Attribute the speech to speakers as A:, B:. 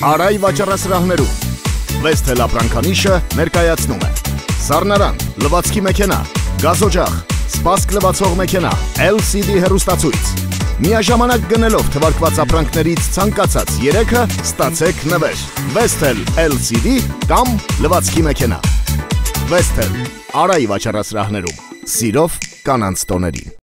A: Արայ վաճառասրահներում Վեսթել ապրանքանիշը ներկայացնում է. Սառնարան, լվացքի մեքենա, գազօջախ, սպասք լվացող մեքենա, LCD հեռուստացույց Միաժամանակ գնելով թվարկված ապրանքներից ցանկացած 3-ը ստացեք նվեր. Vestel LCD կամ լվացքի մեքենա Vestel Արայ վաճառասրահներում Սիրով կանանց տոներին